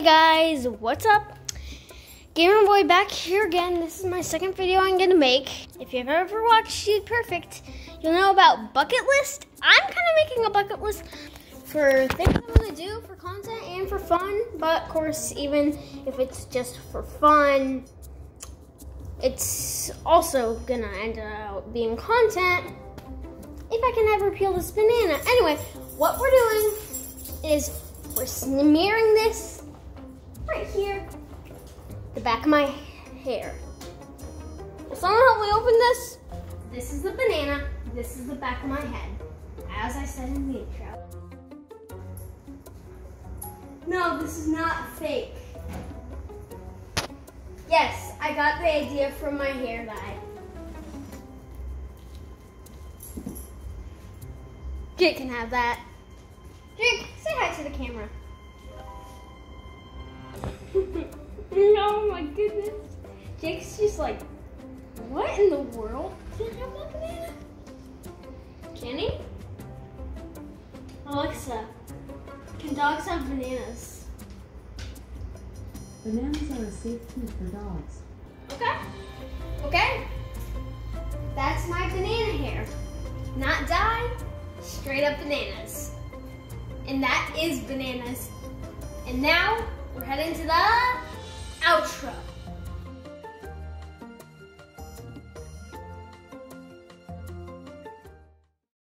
Hey guys, what's up? Gamer Boy back here again. This is my second video I'm gonna make. If you've ever watched Sheet Perfect, you'll know about bucket list. I'm kind of making a bucket list for things I'm gonna do for content and for fun. But of course, even if it's just for fun, it's also gonna end up being content if I can ever peel this banana. Anyway, what we're doing is we're smearing this right here, the back of my hair. Will someone help me open this? This is the banana, this is the back of my head, as I said in the intro. No, this is not fake. Yes, I got the idea from my hair dye. Jake can have that. Jake, say hi to the oh my goodness. Jake's just like, what in the world? Can I have that banana? Can he? Alexa, can dogs have bananas? Bananas are a safe food for dogs. Okay. Okay. That's my banana hair. Not dye, straight up bananas. And that is bananas. And now we're heading to the outro.